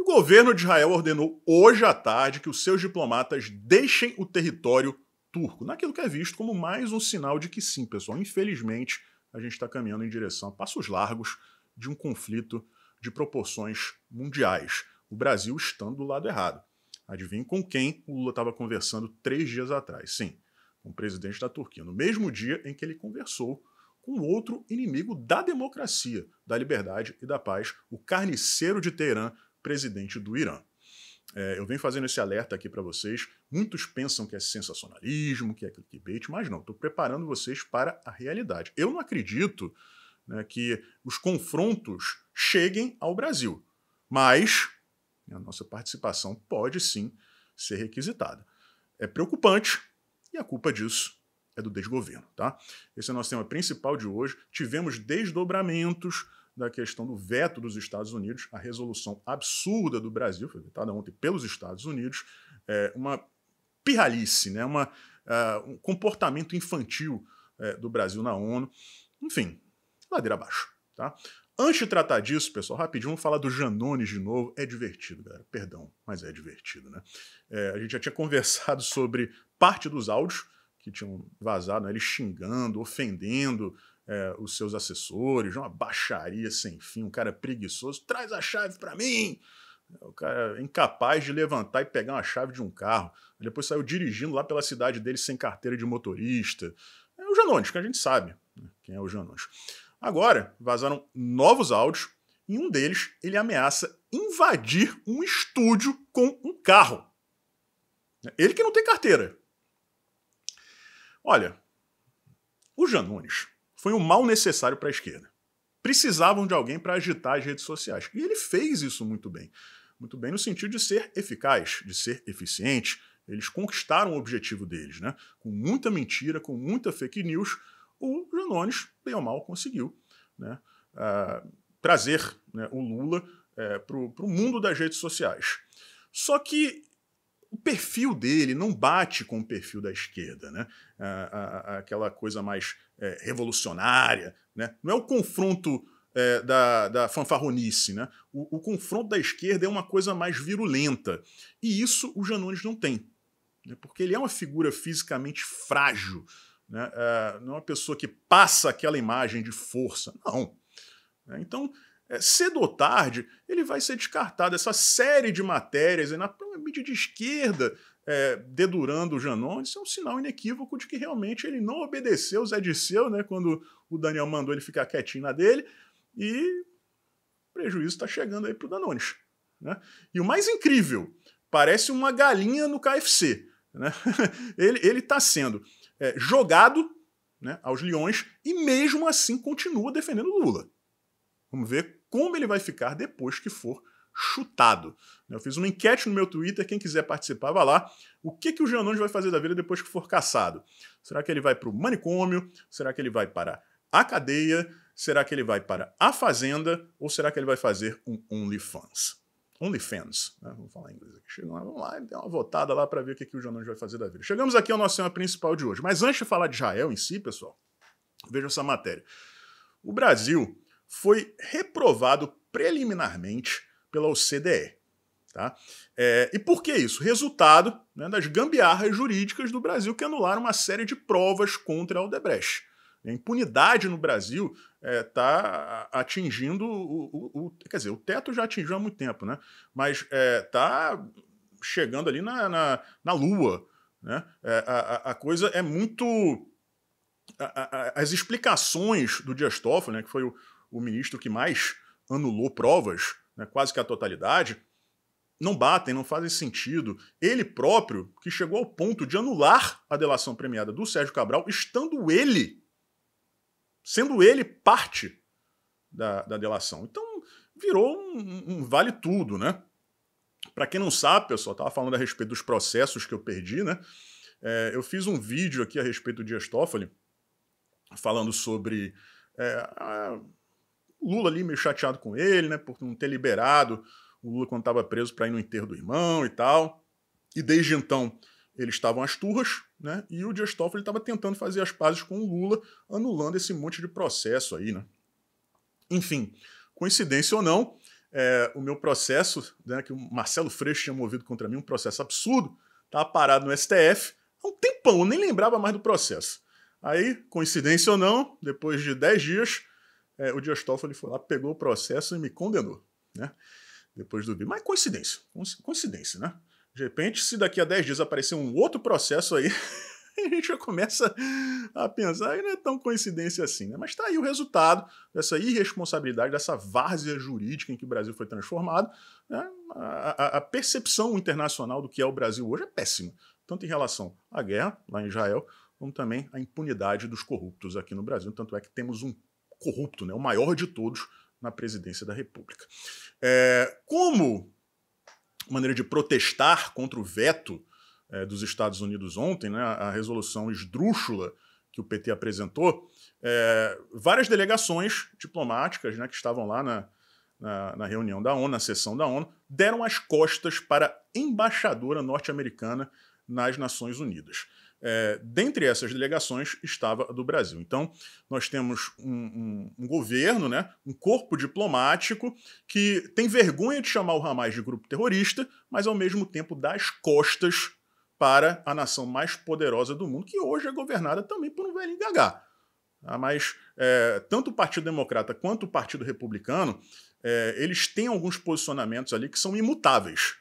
O governo de Israel ordenou hoje à tarde que os seus diplomatas deixem o território turco, naquilo que é visto como mais um sinal de que sim, pessoal, infelizmente a gente está caminhando em direção a passos largos de um conflito de proporções mundiais. O Brasil estando do lado errado. Adivinhe com quem o Lula estava conversando três dias atrás? Sim, com o presidente da Turquia, no mesmo dia em que ele conversou com outro inimigo da democracia, da liberdade e da paz, o carniceiro de Teherã, presidente do Irã. É, eu venho fazendo esse alerta aqui para vocês. Muitos pensam que é sensacionalismo, que é clickbait, mas não. Estou preparando vocês para a realidade. Eu não acredito né, que os confrontos cheguem ao Brasil, mas a nossa participação pode sim ser requisitada. É preocupante e a culpa disso é do desgoverno. Tá? Esse é o nosso tema principal de hoje. Tivemos desdobramentos da questão do veto dos Estados Unidos, a resolução absurda do Brasil, foi vetada ontem pelos Estados Unidos, é uma pirralice, né? uma, uh, um comportamento infantil uh, do Brasil na ONU. Enfim, ladeira abaixo. Tá? Antes de tratar disso, pessoal, rapidinho, vamos falar do Janones de novo. É divertido, galera. Perdão, mas é divertido, né? É, a gente já tinha conversado sobre parte dos áudios que tinham vazado, né? ele xingando, ofendendo é, os seus assessores, uma baixaria sem fim, um cara preguiçoso, traz a chave para mim! O cara é incapaz de levantar e pegar uma chave de um carro. Depois saiu dirigindo lá pela cidade dele sem carteira de motorista. É o Janones, que a gente sabe né? quem é o Janones. Agora, vazaram novos áudios. Em um deles, ele ameaça invadir um estúdio com um carro. Ele que não tem carteira. Olha, o Janones foi um mal necessário para a esquerda. Precisavam de alguém para agitar as redes sociais. E ele fez isso muito bem. Muito bem no sentido de ser eficaz, de ser eficiente. Eles conquistaram o objetivo deles, né? Com muita mentira, com muita fake news, o Janones, bem ou mal, conseguiu né? Uh, trazer né, o Lula é, para o mundo das redes sociais. Só que o perfil dele não bate com o perfil da esquerda, né? aquela coisa mais é, revolucionária. Né? Não é o confronto é, da, da fanfarronice. Né? O, o, confronto da esquerda é uma coisa mais virulenta. E isso o Janones não tem. Né? Porque ele é uma figura fisicamente frágil. Né? É, não é uma pessoa que passa aquela imagem de força. Não. Então, cedo ou tarde, ele vai ser descartado. Essa série de matérias na mídia de esquerda é, dedurando o Janon, isso é um sinal inequívoco de que realmente ele não obedeceu o Zé Disseu, né, quando o Daniel mandou ele ficar quietinho na dele, e prejuízo está chegando aí para o Danones. Né? E o mais incrível, parece uma galinha no KFC. Né? ele está sendo é, jogado né, aos leões e mesmo assim continua defendendo Lula. Vamos ver como ele vai ficar depois que for chutado. Eu fiz uma enquete no meu Twitter, quem quiser participar, vá lá. O que, que o Janones vai fazer da vida depois que for caçado? Será que ele vai para o manicômio? Será que ele vai para a cadeia? Será que ele vai para a fazenda? Ou será que ele vai fazer um OnlyFans? OnlyFans, né? vamos falar em inglês aqui. Chegamos lá, vamos lá, uma votada lá para ver o que, que o Janones vai fazer da vida. Chegamos aqui ao nosso tema principal de hoje. Mas antes de falar de Israel em si, pessoal, veja essa matéria. O Brasil foi reprovado preliminarmente pela OCDE. Tá? É, e por que isso? Resultado né, das gambiarras jurídicas do Brasil que anularam uma série de provas contra a Odebrecht. A impunidade no Brasil está é, atingindo o, o, o, Quer dizer, o teto já atingiu há muito tempo, né? Mas está é, chegando ali na, na, na lua. Né? É, a, a, coisa é muito. A, as explicações do Dias Toffoli, né, que foi o, o ministro que mais anulou provas, né, quase que a totalidade, não batem, não fazem sentido. Ele próprio, que chegou ao ponto de anular a delação premiada do Sérgio Cabral, estando ele, sendo ele parte da, da delação. Então, virou um, um vale tudo, né? Para quem não sabe, pessoal, estava falando a respeito dos processos que eu perdi, né? É, eu fiz um vídeo aqui a respeito do Dias Toffoli, falando sobre é, Lula ali meio chateado com ele, né, por não ter liberado o Lula quando estava preso para ir no enterro do irmão e tal. E desde então eles estavam às turras, né? E o Dias Toffoli estava tentando fazer as pazes com o Lula, anulando esse monte de processo aí, né? Enfim, coincidência ou não, é, o meu processo, né, que o Marcelo Freixo tinha movido contra mim, um processo absurdo, estava parado no STF há um tempão, eu nem lembrava mais do processo. Aí, coincidência ou não, depois de 10 dias, é, o Dias Toffoli foi lá, pegou o processo e me condenou, né? Depois do vídeo. Mas coincidência, coincidência, né? De repente, se daqui a 10 dias aparecer um outro processo aí, a gente já começa a pensar, e não é tão coincidência assim, né? Mas está aí o resultado dessa irresponsabilidade, dessa várzea jurídica em que o Brasil foi transformado. Né? A, a, a, percepção internacional do que é o Brasil hoje é péssima, tanto em relação à guerra, lá em Israel, como também a impunidade dos corruptos aqui no Brasil. Tanto é que temos um corrupto, né? o maior de todos, na presidência da República. É, como maneira de protestar contra o veto é, dos Estados Unidos ontem, né, a resolução esdrúxula que o PT apresentou, é, várias delegações diplomáticas né, que estavam lá na, na, na, reunião da ONU, na sessão da ONU, deram as costas para a embaixadora norte-americana nas Nações Unidas. É, dentre essas delegações estava a do Brasil. Então, nós temos um, um, um, governo, né, um corpo diplomático que tem vergonha de chamar o Hamas de grupo terrorista, mas ao mesmo tempo dá as costas para a nação mais poderosa do mundo, que hoje é governada também por um velho gagá. Ah, mas é, tanto o Partido Democrata quanto o Partido Republicano, é, eles têm alguns posicionamentos ali que são imutáveis.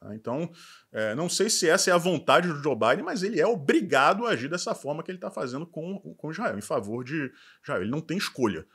Ah, então, é, não sei se essa é a vontade do Joe Biden, mas ele é obrigado a agir dessa forma que ele está fazendo com, com Israel, em favor de Israel. Ele não tem escolha.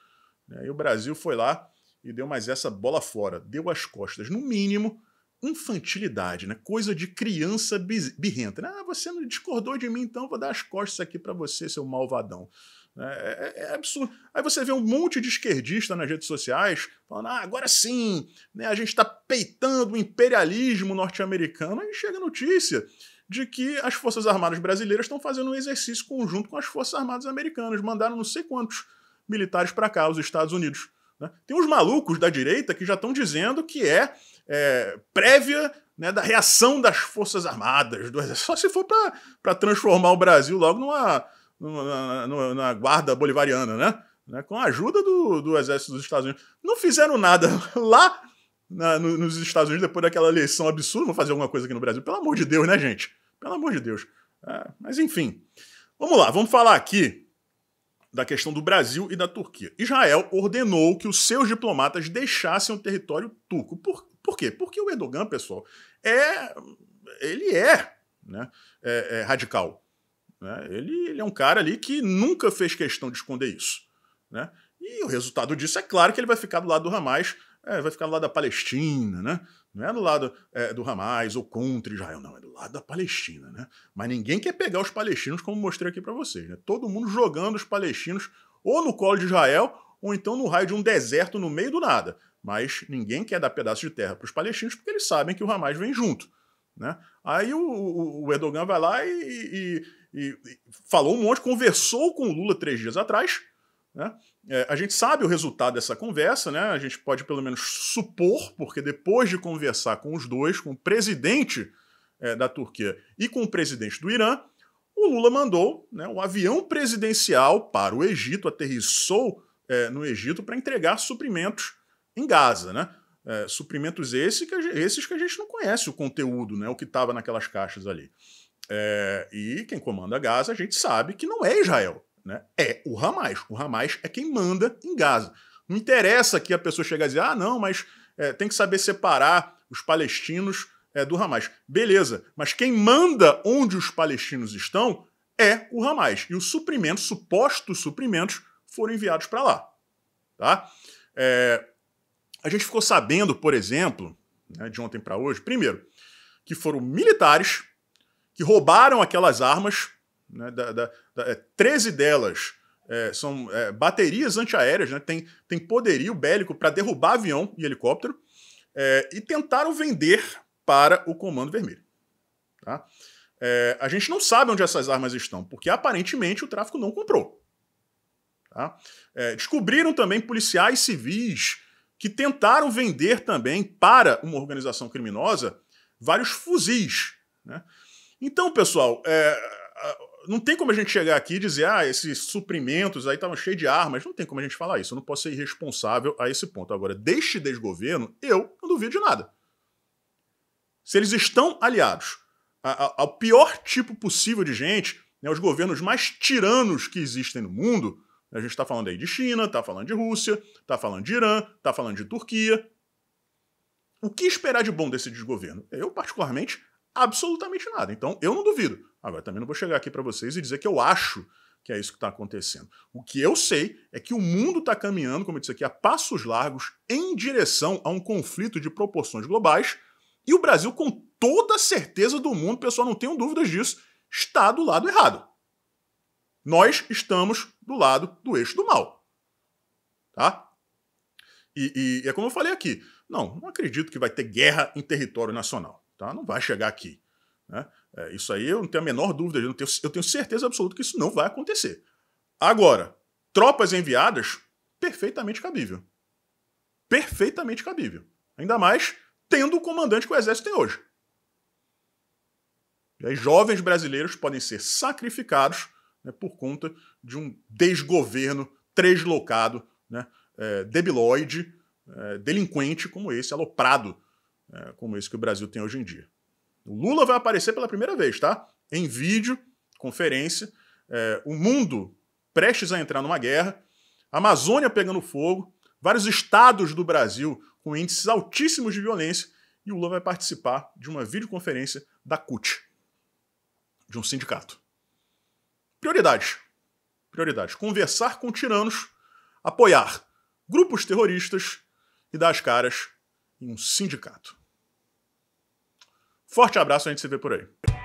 Né? E o Brasil foi lá e deu mais essa bola fora, deu as costas. No mínimo, infantilidade, né? Coisa de criança birrenta. Né? Ah, você não discordou de mim, então vou dar as costas aqui para você, seu malvadão. É, é, é, absurdo. Aí você vê um monte de esquerdista nas redes sociais falando: ah, agora sim, né, a gente está peitando o imperialismo norte-americano. Aí chega a notícia de que as Forças Armadas brasileiras estão fazendo um exercício conjunto com as Forças Armadas americanas. Mandaram não sei quantos militares para cá, os Estados Unidos. Né? Tem uns malucos da direita que já estão dizendo que é é, prévia né, da reação das Forças Armadas, do Só se for para transformar o Brasil logo numa, numa, numa, numa guarda bolivariana, né? né? Com a ajuda do, do Exército dos Estados Unidos. Não fizeram nada lá na, no, nos Estados Unidos depois daquela eleição absurda. Vão fazer alguma coisa aqui no Brasil. Pelo amor de Deus, né, gente? Pelo amor de Deus. É, mas enfim. Vamos lá, vamos falar aqui da questão do Brasil e da Turquia. Israel ordenou que os seus diplomatas deixassem o território turco. Por, por quê? Porque o Erdogan, pessoal, é. Ele é, né, é, é radical. Né? Ele, ele, é um cara ali que nunca fez questão de esconder isso. Né? E o resultado disso é claro que ele vai ficar do lado do Hamas, é, vai ficar do lado da Palestina, né? Não é do lado é, do Hamas ou contra Israel, não, é do lado da Palestina, né? Mas ninguém quer pegar os palestinos, como mostrei aqui para vocês, né? Todo mundo jogando os palestinos ou no colo de Israel ou então no raio de um deserto no meio do nada. Mas ninguém quer dar pedaço de terra para os palestinos porque eles sabem que o Hamas vem junto. Né? Aí o, o, o Erdogan vai lá e, e, e, e, falou um monte, conversou com o Lula três dias atrás. Né? É, a gente sabe o resultado dessa conversa, né? a gente pode pelo menos supor, porque depois de conversar com os dois, com o presidente é, da Turquia e com o presidente do Irã, o Lula mandou né, um avião presidencial para o Egito, aterrissou é, no Egito para entregar suprimentos em Gaza. Né? É, suprimentos esse que gente, esses que a gente não conhece o conteúdo, né, o que estava naquelas caixas ali. É, e quem comanda Gaza, a gente sabe que não é Israel né, é o Hamas. O Hamas é quem manda em Gaza. Não interessa que a pessoa chegue a dizer, ah, não, mas é, tem que saber separar os palestinos é, do Hamas. Beleza, mas quem manda onde os palestinos estão é o Hamas. E os suprimentos, supostos suprimentos, foram enviados para lá. Tá? É, a gente ficou sabendo, por exemplo, né, de ontem para hoje, primeiro, que foram militares que roubaram aquelas armas né, da, da, da, é, 13 delas é, são é, baterias antiaéreas, né, tem, tem poderio bélico para derrubar avião e helicóptero, é, e tentaram vender para o Comando Vermelho. Tá? É, a gente não sabe onde essas armas estão, porque aparentemente o tráfico não comprou. Tá? É, descobriram também policiais civis que tentaram vender também para uma organização criminosa vários fuzis. Né? Então, pessoal, é, não tem como a gente chegar aqui e dizer, ah, esses suprimentos aí estavam cheios de armas. Não tem como a gente falar isso. Eu não posso ser irresponsável a esse ponto. Agora, deste desgoverno, eu não duvido de nada. Se eles estão aliados ao pior tipo possível de gente, né, os governos mais tiranos que existem no mundo, a gente está falando aí de China, está falando de Rússia, está falando de Irã, está falando de Turquia. O que esperar de bom desse desgoverno? Eu, particularmente, absolutamente nada. Então, eu não duvido. Agora, também não vou chegar aqui para vocês e dizer que eu acho que é isso que está acontecendo. O que eu sei é que o mundo está caminhando, como eu disse aqui, a passos largos em direção a um conflito de proporções globais e o Brasil, com toda a certeza do mundo, pessoal, não tenham dúvidas disso, está do lado errado. Nós estamos do lado do eixo do mal. Tá? E, e, é como eu falei aqui. Não, não acredito que vai ter guerra em território nacional. Tá? Não vai chegar aqui. Né? É, isso aí eu não tenho a menor dúvida, eu, tenho, eu tenho certeza absoluta que isso não vai acontecer. Agora, tropas enviadas, perfeitamente cabível. Perfeitamente cabível. Ainda mais tendo o comandante que o exército tem hoje. E aí, jovens brasileiros podem ser sacrificados né, por conta de um desgoverno translocado, né, é, é, delinquente como esse, aloprado é, como esse que o Brasil tem hoje em dia. O Lula vai aparecer pela primeira vez, tá? Em vídeo, conferência, é, o mundo prestes a entrar numa guerra, a Amazônia pegando fogo, vários estados do Brasil com índices altíssimos de violência, e o Lula vai participar de uma videoconferência da CUT, de um sindicato. Prioridades. Prioridades. Conversar com tiranos, apoiar grupos terroristas e dar as caras um sindicato. Forte abraço, a gente se vê por aí.